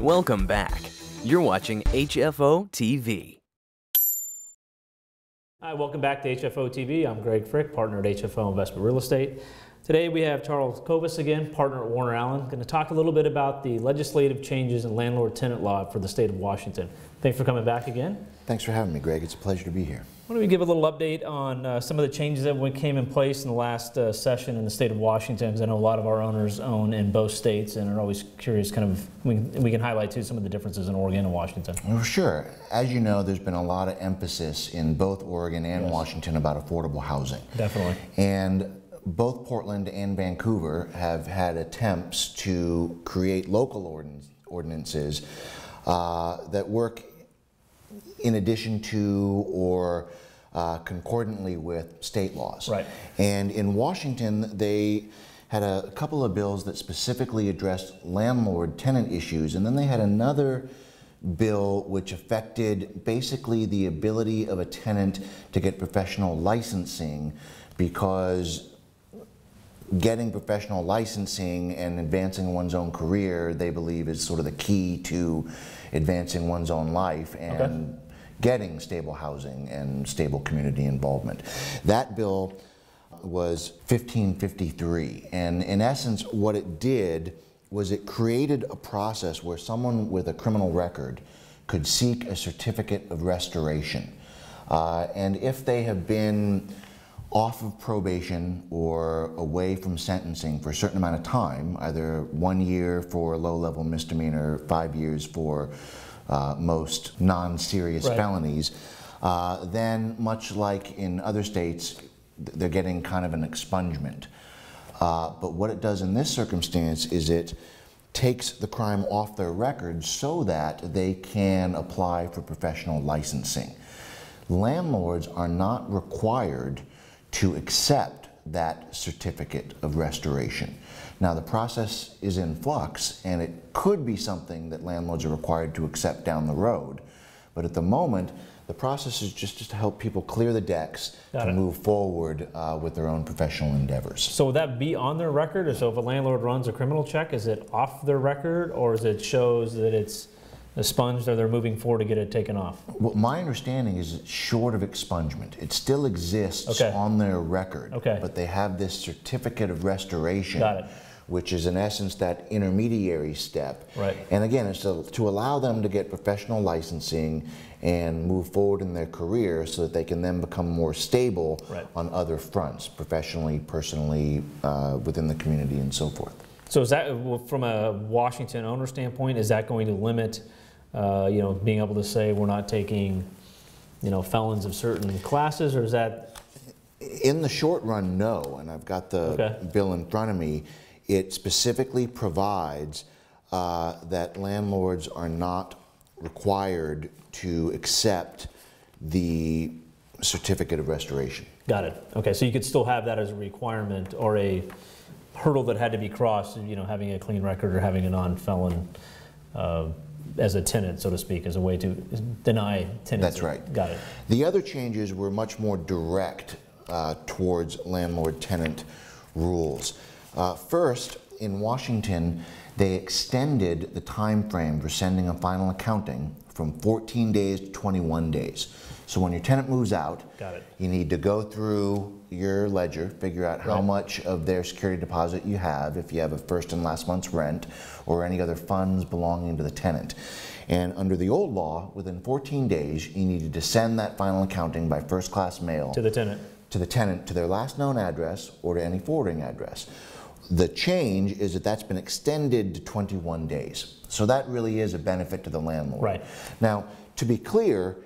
Welcome back. You're watching HFO TV. Hi, welcome back to HFO TV. I'm Greg Frick, partner at HFO Investment Real Estate. Today we have Charles Kovas again, partner at Warren Allen, going to talk a little bit about the legislative changes in landlord-tenant law for the state of Washington. Thanks for coming back again. Thanks for having me, Greg. It's a pleasure to be here. Why don't we give a little update on uh, some of the changes that came in place in the last uh, session in the state of Washington? Because I know a lot of our owners own in both states and are always curious. Kind of, we, we can highlight too some of the differences in Oregon and Washington. Well, sure. As you know, there's been a lot of emphasis in both Oregon and yes. Washington about affordable housing. Definitely. And both Portland and Vancouver have had attempts to create local ordinances uh, that work in addition to or uh, concordantly with state laws. Right. And in Washington, they had a couple of bills that specifically addressed landlord tenant issues, and then they had another bill which affected basically the ability of a tenant to get professional licensing because getting professional licensing and advancing one's own career, they believe, is sort of the key to advancing one's own life and okay. Getting stable housing and stable community involvement. That bill was 1553, and in essence, what it did was it created a process where someone with a criminal record could seek a certificate of restoration. Uh, and if they have been off of probation or away from sentencing for a certain amount of time, either one year for a low-level misdemeanor, five years for uh, most non-serious right. felonies, uh, then much like in other states, they're getting kind of an expungement. Uh, but what it does in this circumstance is it takes the crime off their record so that they can apply for professional licensing. Landlords are not required to accept that certificate of restoration. Now the process is in flux and it could be something that landlords are required to accept down the road. But at the moment, the process is just, just to help people clear the decks Got to it. move forward uh, with their own professional endeavors. So would that be on their record? Or so if a landlord runs a criminal check, is it off their record or is it shows that it's expunged or they're moving forward to get it taken off? Well, my understanding is short of expungement. It still exists okay. on their record, okay. but they have this certificate of restoration. Got it which is in essence that intermediary step. Right. And again, it's to, to, allow them to get professional licensing and move forward in their career so that they can then become more stable right. on other fronts, professionally, personally, uh, within the community and so forth. So is that, from a Washington owner standpoint, is that going to limit uh, you know, being able to say we're not taking, you know, felons of certain classes, or is that? In the short run, no. And I've got the okay. bill in front of me. It specifically provides uh, that landlords are not required to accept the certificate of restoration. Got it. Okay, so you could still have that as a requirement or a hurdle that had to be crossed, you know, having a clean record or having a non-felon uh, as a tenant, so to speak, as a way to deny tenants. That's right. Got it. The other changes were much more direct uh, towards landlord-tenant rules. Uh, first, in Washington, they extended the time frame for sending a final accounting from 14 days to 21 days. So when your tenant moves out, you need to go through your ledger, figure out how right. much of their security deposit you have, if you have a first and last month's rent, or any other funds belonging to the tenant. And under the old law, within 14 days, you needed to send that final accounting by first class mail to the tenant. To the tenant, to their last known address or to any forwarding address. The change is that that's been extended to 21 days. So that really is a benefit to the landlord. Right. Now, to be clear,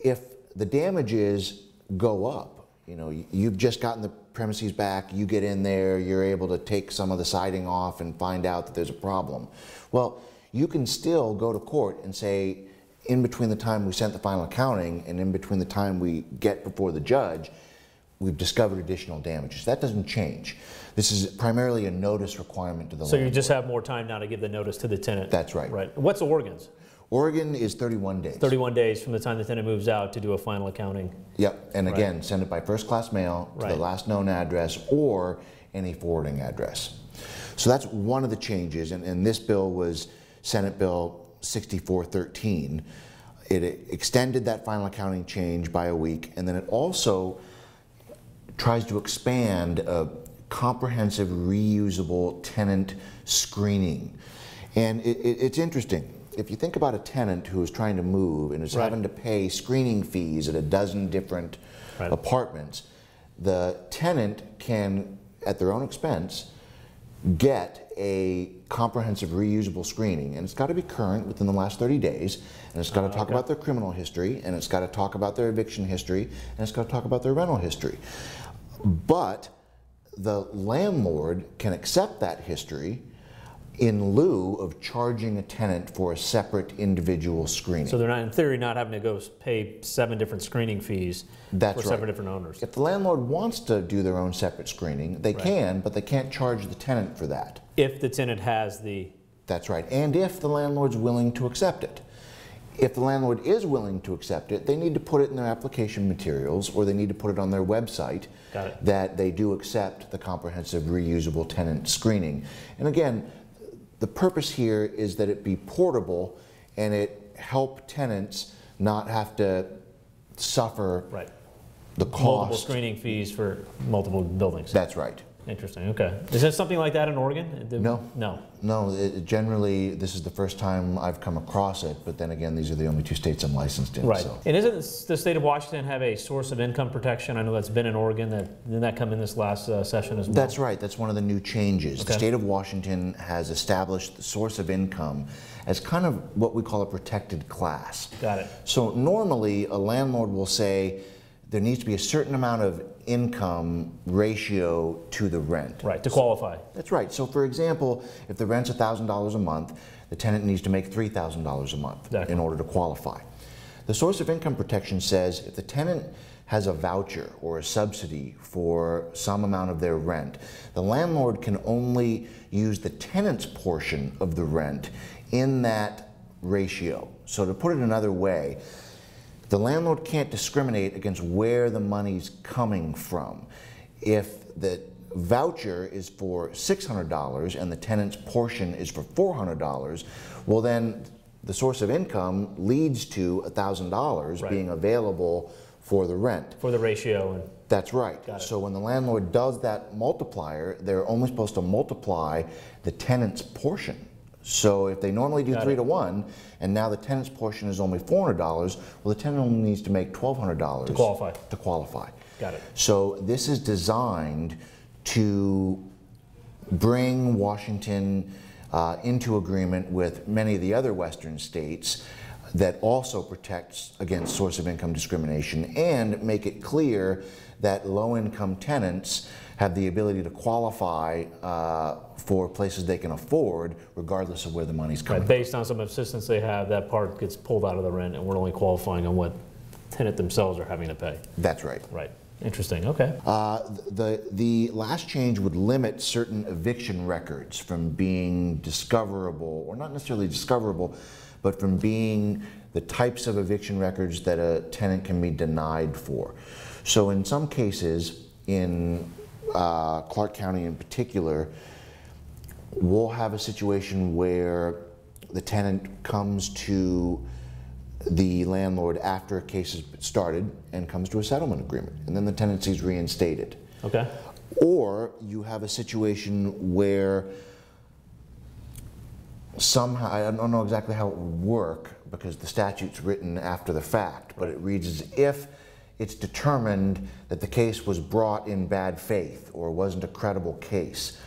if the damages go up, you know, you've just gotten the premises back, you get in there, you're able to take some of the siding off and find out that there's a problem. Well, you can still go to court and say, in between the time we sent the final accounting and in between the time we get before the judge, we've discovered additional damages. That doesn't change. This is primarily a notice requirement to the So landlord. you just have more time now to give the notice to the tenant? That's right. Right. What's Oregon's? Oregon is 31 days. 31 days from the time the tenant moves out to do a final accounting. Yep, and again, right. send it by first class mail to right. the last known address or any forwarding address. So that's one of the changes, and, and this bill was Senate Bill 6413. It extended that final accounting change by a week, and then it also tries to expand a comprehensive reusable tenant screening. And it, it, it's interesting. If you think about a tenant who is trying to move and is Right. having to pay screening fees at a dozen different Right. apartments, the tenant can, at their own expense, get a comprehensive reusable screening. And it's got to be current within the last 30 days. And it's got to ah, talk okay. about their criminal history. And it's got to talk about their eviction history. And it's got to talk about their rental history. But the landlord can accept that history in lieu of charging a tenant for a separate individual screening. So they're not, in theory, not having to go pay seven different screening fees That's for right. seven different owners. if the landlord wants to do their own separate screening, they Right. can, but they can't charge the tenant for that. If the tenant has the, That's right. And if the landlord's willing to accept it. If the landlord is willing to accept it, they need to put it in their application materials or they need to put it on their website that they do accept the comprehensive reusable tenant screening. And again, the purpose here is that it be portable and it help tenants not have to suffer right, the multiple cost. screening fees for multiple buildings. That's right. Interesting, okay. Is there something like that in Oregon? No. No. No, it, generally, this is the first time I've come across it, but then again, these are the only two states I'm licensed in. Right. So. And isn't the state of Washington have a source of income protection? I know that's been in Oregon. That didn't that come in this last uh, session as well? That's right. That's one of the new changes. The state of Washington has established the source of income as kind of what we call a protected class. Got it. So normally, a landlord will say there needs to be a certain amount of income ratio to the rent. Right, to qualify. That's right. So, for example, if the rent's $1,000 a month, the tenant needs to make $3,000 a month Exactly. in order to qualify. The source of income protection says if the tenant has a voucher or a subsidy for some amount of their rent, the landlord can only use the tenant's portion of the rent in that ratio. So, to put it another way, the landlord can't discriminate against where the money's coming from. If the voucher is for $600 and the tenant's portion is for $400, well then the source of income leads to $1,000 Right. being available for the rent. For the ratio and That's right. So when the landlord does that multiplier, they're only supposed to multiply the tenant's portion. So if they normally do Got three it. to one, and now the tenant's portion is only four hundred dollars, well, the tenant only needs to make twelve hundred dollars To qualify. To qualify. Got it. So this is designed to bring Washington uh, into agreement with many of the other Western states that also protects against source of income discrimination and make it clear that low-income tenants have the ability to qualify uh, for places they can afford regardless of where the money's coming right, based on some assistance they have, that part gets pulled out of the rent and we're only qualifying on what tenant themselves are having to pay. That's right. Right. Interesting, okay. Uh, the, the last change would limit certain eviction records from being discoverable, or not necessarily discoverable, but from being the types of eviction records that a tenant can be denied for. So in some cases, in uh, Clark County in particular, we'll have a situation where the tenant comes to the landlord after a case has started and comes to a settlement agreement, and then the tenancy is reinstated. Okay. Or you have a situation where somehow, I don't know exactly how it would work because the statute's written after the fact, but it reads as if it's determined that the case was brought in bad faith or wasn't a credible case.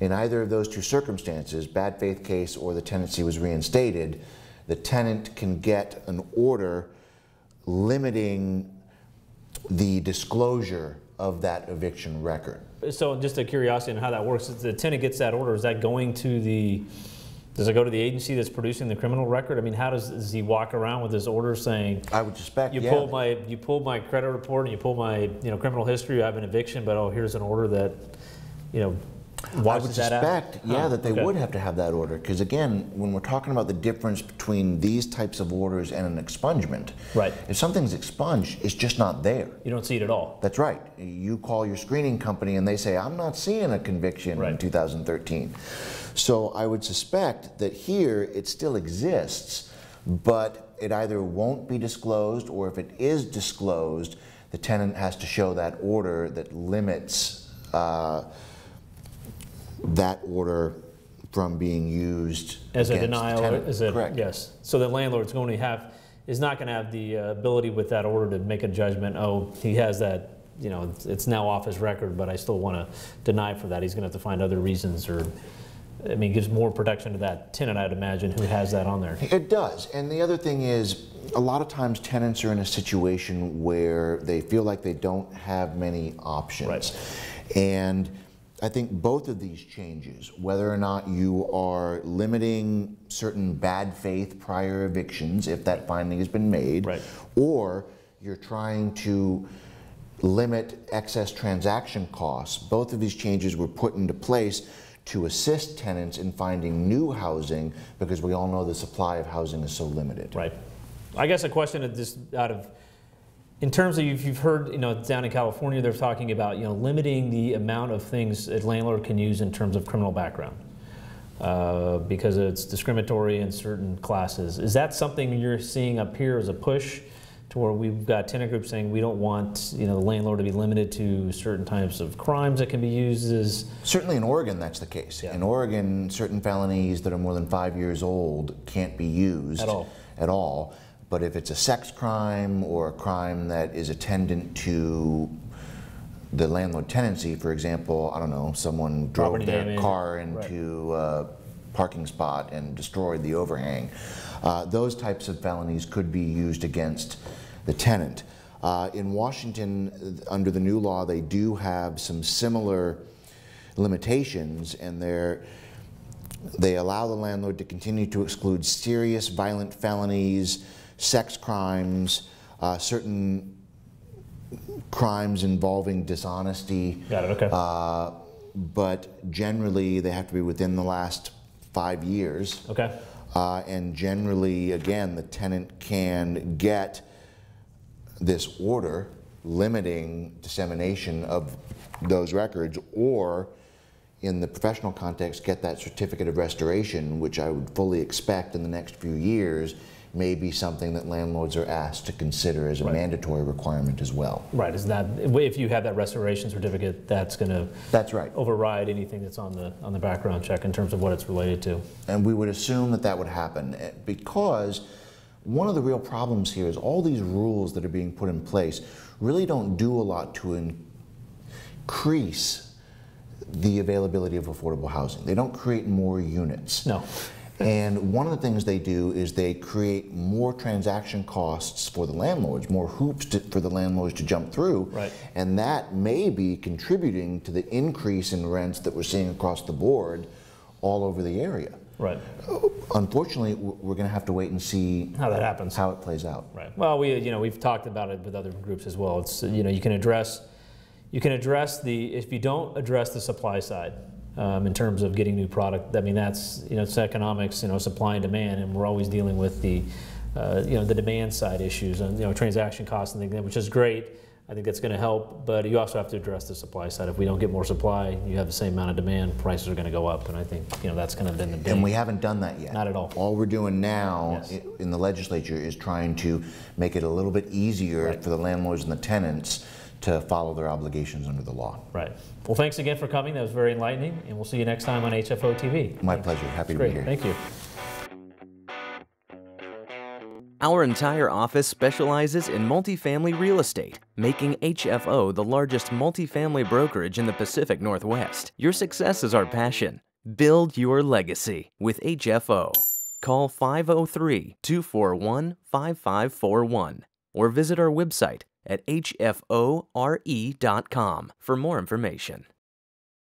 In either of those two circumstances, bad faith case or the tenancy was reinstated, the tenant can get an order limiting the disclosure of that eviction record. So just a curiosity on how that works, the tenant gets that order, is that going to the, does it go to the agency that's producing the criminal record? I mean, how does, does he walk around with his order saying, I would suspect, you yeah. pulled my, you pulled my credit report and you pulled my, you know, criminal history, I have an eviction, but oh, here's an order that, you know, Why I would suspect, yeah, Huh, that they okay. would have to have that order. Because again, when we're talking about the difference between these types of orders and an expungement, Right. if something's expunged, it's just not there. You don't see it at all. That's right. You call your screening company and they say, I'm not seeing a conviction in 2013. So I would suspect that here it still exists, but it either won't be disclosed or if it is disclosed, the tenant has to show that order that limits uh, that order from being used As a denial, tenant. is it? Correct. Yes. So the landlord's going to have, is not going to have the uh, ability with that order to make a judgment, oh, he has that, you know, it's- it's now off his record, but I still want to deny for that. He's going to have to find other reasons or, I mean, gives more protection to that tenant, I'd imagine, who has that on there. It does. And the other thing is, a lot of times tenants are in a situation where they feel like they don't have many options. Right. And I think both of these changes, whether or not you are limiting certain bad faith prior evictions, if that finding has been made, Right. or you're trying to limit excess transaction costs. Both of these changes were put into place to assist tenants in finding new housing because we all know the supply of housing is so limited. Right. I guess a question of this out of, in terms of if you've heard, you know, down in California, they're talking about, you know, limiting the amount of things a landlord can use in terms of criminal background uh, because it's discriminatory in certain classes. Is that something you're seeing up here as a push to where we've got tenant groups saying we don't want, you know, the landlord to be limited to certain types of crimes that can be used as, Certainly in Oregon, that's the case. Yeah. In Oregon, certain felonies that are more than five years old can't be used At all. At all. But if it's a sex crime or a crime that is attendant to the landlord tenancy, for example, I don't know, someone drove Property their damage, car right. into a parking spot and destroyed the overhang, uh, those types of felonies could be used against the tenant. Uh, in Washington, under the new law, they do have some similar limitations, and they're they allow the landlord to continue to exclude serious violent felonies, sex crimes, uh, certain crimes involving dishonesty. got it, okay. Uh, but generally, they have to be within the last five years. okay. Uh, and generally, again, the tenant can get this order limiting dissemination of those records, or in the professional context, get that certificate of restoration, which I would fully expect in the next few years may be something that landlords are asked to consider as a mandatory requirement as well. Right, is that, if you have that restoration certificate, that's going to That's right. override anything that's on the, on the background check in terms of what it's related to. And we would assume that that would happen eh, because one of the real problems here is all these rules that are being put in place really don't do a lot to increase the availability of affordable housing. They don't create more units. No. And one of the things they do is they create more transaction costs for the landlords, more hoops to, for the landlords to jump through. Right. And that may be contributing to the increase in rents that we're seeing across the board all over the area. Right, Unfortunately, we're going to have to wait and see how that happens. how it plays out. Right. Well, we, you know, we've talked about it with other groups as well. It's, you know, you can address, you can address the, if you don't address the supply side um, in terms of getting new product, I mean, that's, you know, it's economics, you know, supply and demand, and we're always dealing with the, uh, you know, the demand side issues and, you know, transaction costs and things, like that, which is great. I think that's going to help, but you also have to address the supply side. If we don't get more supply, you have the same amount of demand, prices are going to go up, and I think, you know, that's kind of been the big. And we haven't done that yet. Not at all. All we're doing now Yes. in the legislature is trying to make it a little bit easier Right. for the landlords and the tenants to follow their obligations under the law. Right. Well, thanks again for coming. That was very enlightening, and we'll see you next time on HFO TV. My pleasure. Happy to be Great. here. Thank you. Our entire office specializes in multifamily real estate, making HFO the largest multifamily brokerage in the Pacific Northwest. Your success is our passion. Build your legacy with HFO. Call 503 241 5541 or visit our website at hfore.com for more information.